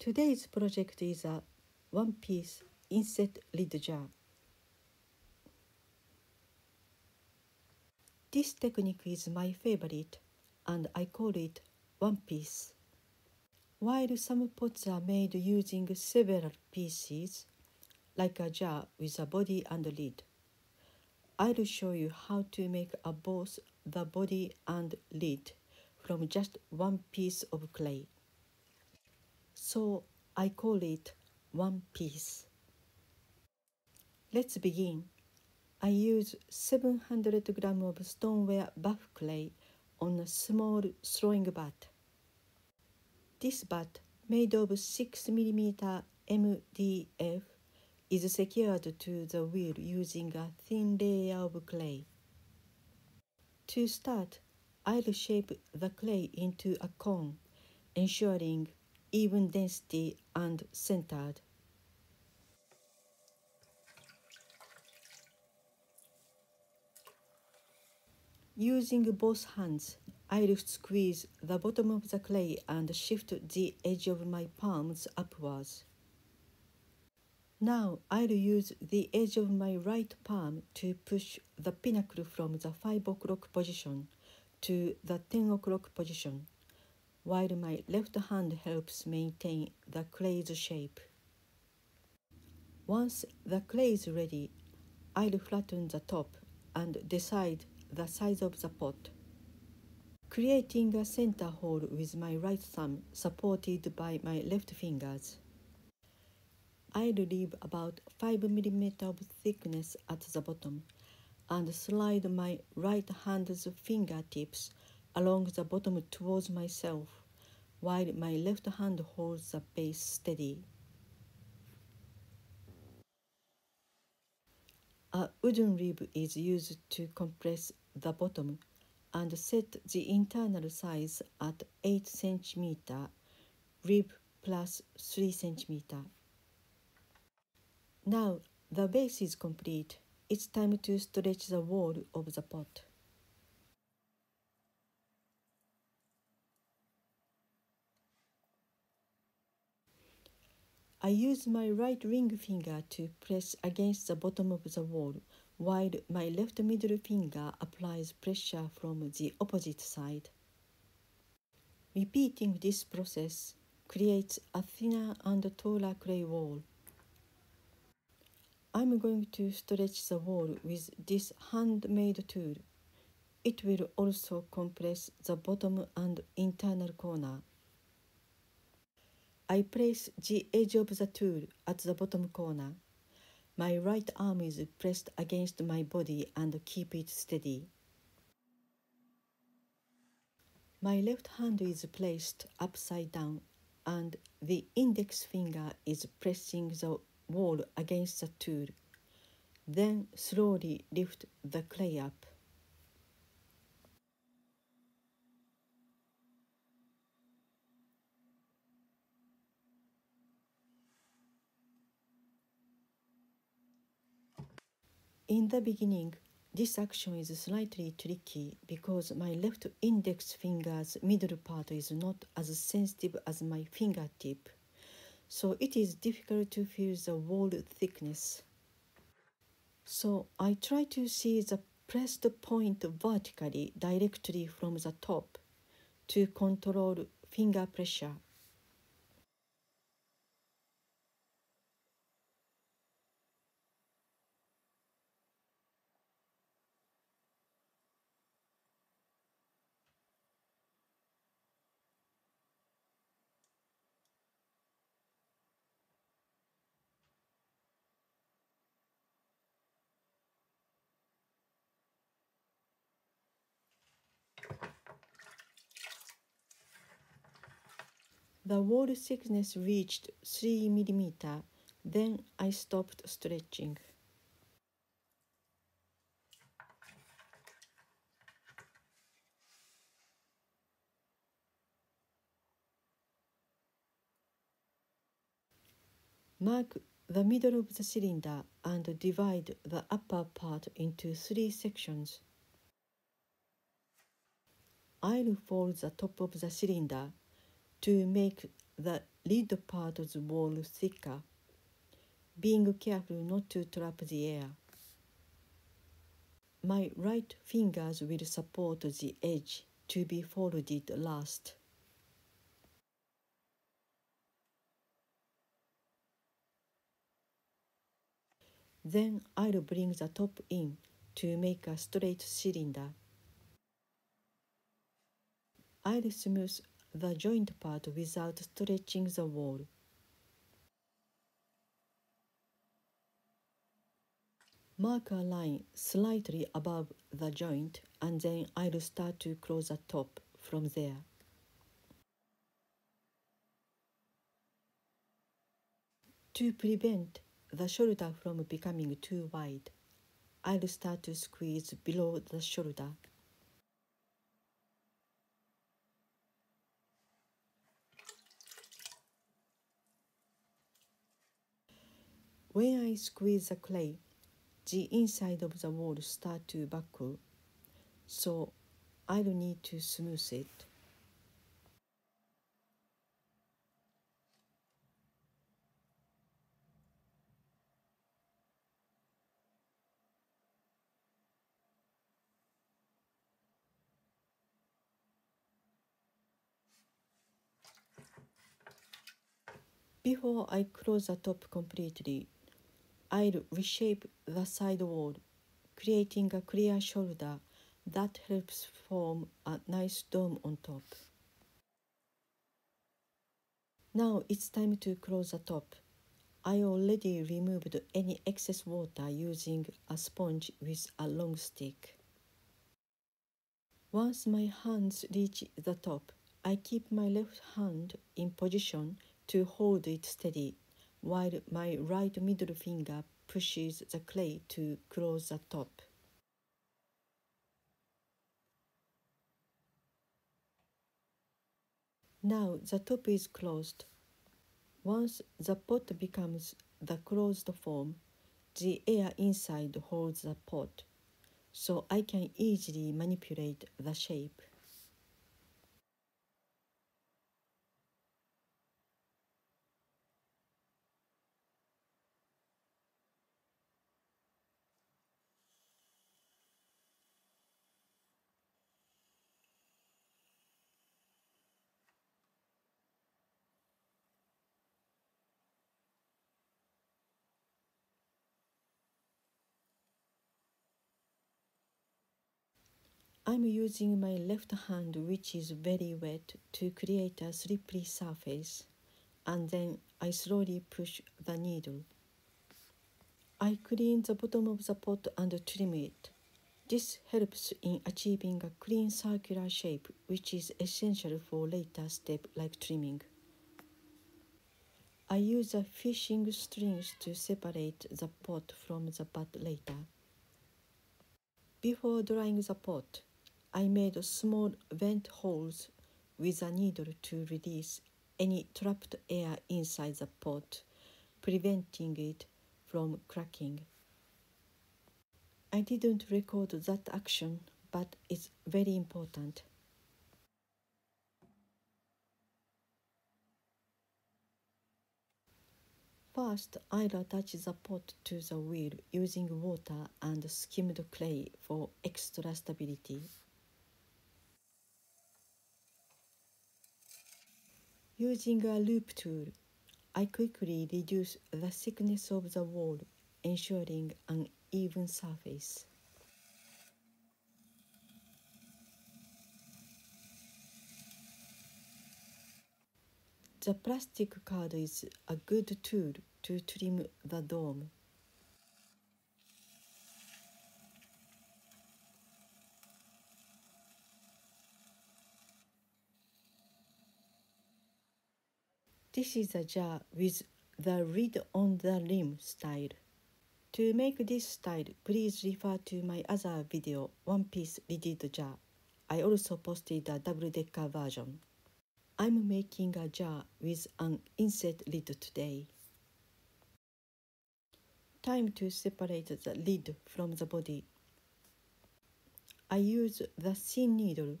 Today's project is a one piece inset lid jar. This technique is my favorite and I call it one piece. While some pots are made using several pieces, like a jar with a body and lid, I'll show you how to make a both the body and lid from just one piece of clay. So I call it one piece. Let's begin. I use 700 gram of stoneware buff clay on a small throwing bat. This bat, made of 6 mm MDF, is secured to the wheel using a thin layer of clay. To start, I'll shape the clay into a cone, ensuring even density and centered. Using both hands, I'll squeeze the bottom of the clay and shift the edge of my palms upwards. Now I'll use the edge of my right palm to push the pinnacle from the 5 o'clock position to the 10 o'clock position, while my left hand helps maintain the clay's shape. Once the clay is ready, I'll flatten the top and decide the size of the pot. Creating a center hole with my right thumb supported by my left fingers. I'll leave about 5 mm of thickness at the bottom and slide my right hand's fingertips along the bottom towards myself while my left hand holds the base steady. A wooden rib is used to compress the bottom and set the internal size at 8 cm, rib plus 3 cm. Now the base is complete. It's time to stretch the wall of the pot. I use my right ring finger to press against the bottom of the wall while my left middle finger applies pressure from the opposite side. Repeating this process creates a thinner and taller clay wall. I'm going to stretch the wall with this handmade tool. It will also compress the bottom and internal corner. I place the edge of the tool at the bottom corner. My right arm is pressed against my body and keep it steady. My left hand is placed upside down and the index finger is pressing the wall against the tool. Then slowly lift the clay up. In the beginning, this action is slightly tricky because my left index finger's middle part is not as sensitive as my fingertip, so it is difficult to feel the wall thickness. So I try to see the pressed point vertically directly from the top to control finger pressure. The wall thickness reached 3 mm, then I stopped stretching. Mark the middle of the cylinder and divide the upper part into three sections. I'll fold the top of the cylinder to make the lid part of the wall thicker, being careful not to trap the air. My right fingers will support the edge to be folded last. Then I'll bring the top in to make a straight cylinder. I'll smooth the joint part without stretching the wall. Mark a line slightly above the joint and then I'll start to close the top from there. To prevent the shoulder from becoming too wide, I'll start to squeeze below the shoulder. When I squeeze the clay, the inside of the wall start to buckle, so I don't need to smooth it. Before I close the top completely, I'll reshape the side wall, creating a clear shoulder that helps form a nice dome on top. Now it's time to close the top. I already removed any excess water using a sponge with a long stick. Once my hands reach the top, I keep my left hand in position to hold it steady while my right middle finger pushes the clay to close the top. Now the top is closed. Once the pot becomes the closed form, the air inside holds the pot, so I can easily manipulate the shape. I'm using my left hand which is very wet to create a slippery surface and then I slowly push the needle. I clean the bottom of the pot and trim it. This helps in achieving a clean circular shape which is essential for later step like trimming. I use a fishing strings to separate the pot from the bat later. Before drying the pot, I made small vent holes with a needle to release any trapped air inside the pot, preventing it from cracking. I didn't record that action, but it's very important. First, I'll attach the pot to the wheel using water and skimmed clay for extra stability. Using a loop tool, I quickly reduce the thickness of the wall, ensuring an even surface. The plastic card is a good tool to trim the dome. This is a jar with the lid on the rim style. To make this style, please refer to my other video, One Piece Lidded Jar. I also posted a double-decker version. I'm making a jar with an inset lid today. Time to separate the lid from the body. I use the thin needle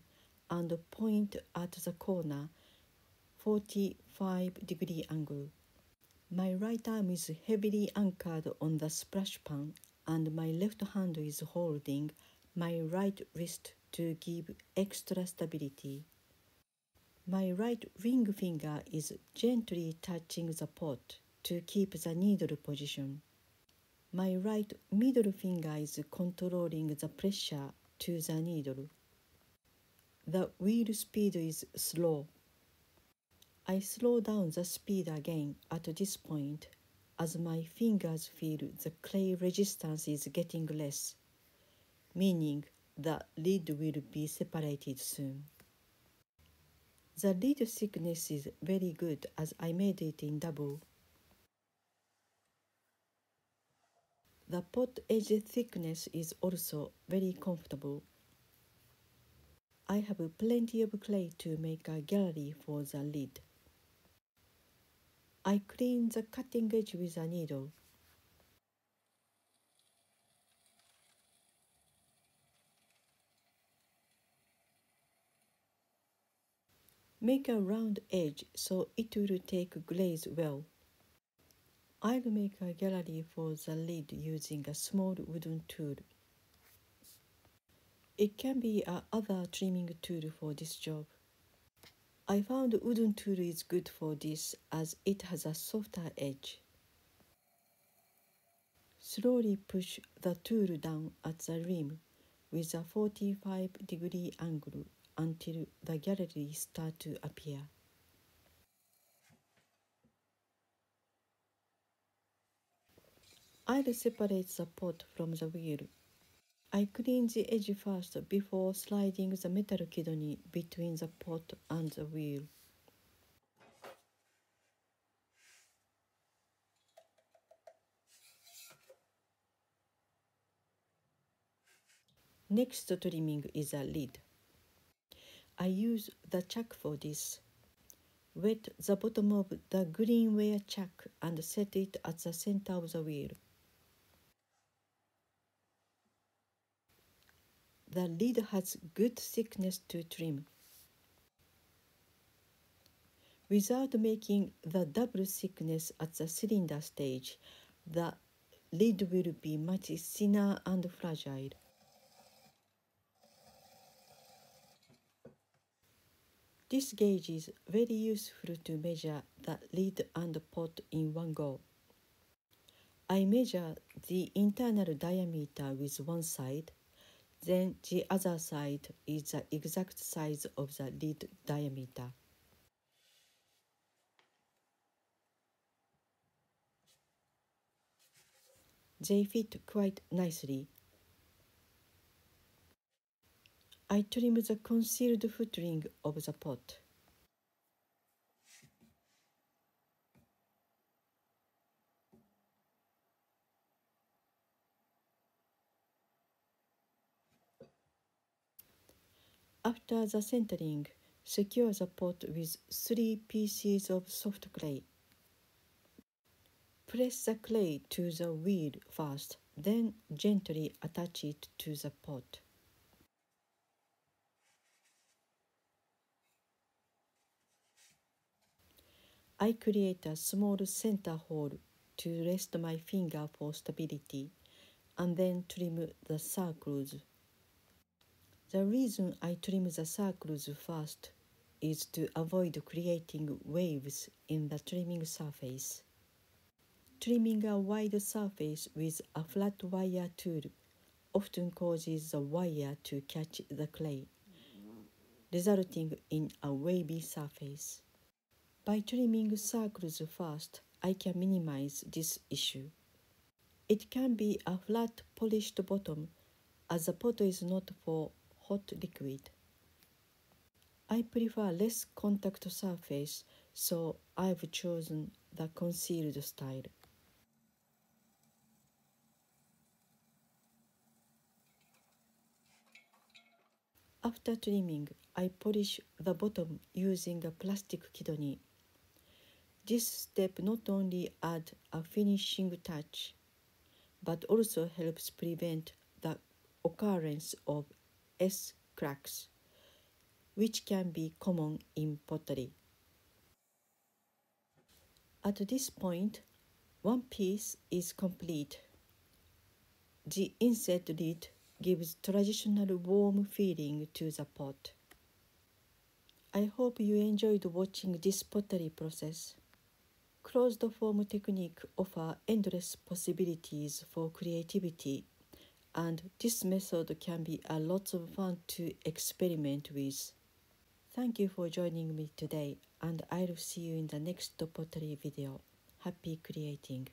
and point at the corner 45 degree angle. My right arm is heavily anchored on the splash pan and my left hand is holding my right wrist to give extra stability. My right ring finger is gently touching the pot to keep the needle position. My right middle finger is controlling the pressure to the needle. The wheel speed is slow. I slow down the speed again at this point as my fingers feel the clay resistance is getting less, meaning the lid will be separated soon. The lid thickness is very good as I made it in double. The pot edge thickness is also very comfortable. I have plenty of clay to make a gallery for the lid. I clean the cutting edge with a needle. Make a round edge so it will take glaze well. I'll make a gallery for the lid using a small wooden tool. It can be a other trimming tool for this job. I found wooden tool is good for this as it has a softer edge. Slowly push the tool down at the rim with a 45 degree angle until the gallery start to appear. I'll separate the pot from the wheel. I clean the edge first before sliding the metal kidney between the pot and the wheel. Next trimming is a lid. I use the chuck for this. Wet the bottom of the greenware chuck and set it at the center of the wheel. The lid has good thickness to trim. Without making the double thickness at the cylinder stage, the lid will be much thinner and fragile. This gauge is very useful to measure the lid and pot in one go. I measure the internal diameter with one side then the other side is the exact size of the lid diameter. They fit quite nicely. I trim the concealed footring of the pot. After the centering, secure the pot with three pieces of soft clay. Press the clay to the wheel first, then gently attach it to the pot. I create a small center hole to rest my finger for stability and then trim the circles the reason I trim the circles first is to avoid creating waves in the trimming surface. Trimming a wide surface with a flat wire tool often causes the wire to catch the clay, resulting in a wavy surface. By trimming circles first, I can minimize this issue. It can be a flat polished bottom as the pot is not for hot liquid. I prefer less contact surface, so I've chosen the concealed style. After trimming, I polish the bottom using a plastic kidney. This step not only adds a finishing touch, but also helps prevent the occurrence of S cracks, which can be common in pottery. At this point, one piece is complete. The inset lid gives traditional warm feeling to the pot. I hope you enjoyed watching this pottery process. Closed form technique offer endless possibilities for creativity and this method can be a lot of fun to experiment with. Thank you for joining me today and I'll see you in the next pottery video. Happy creating!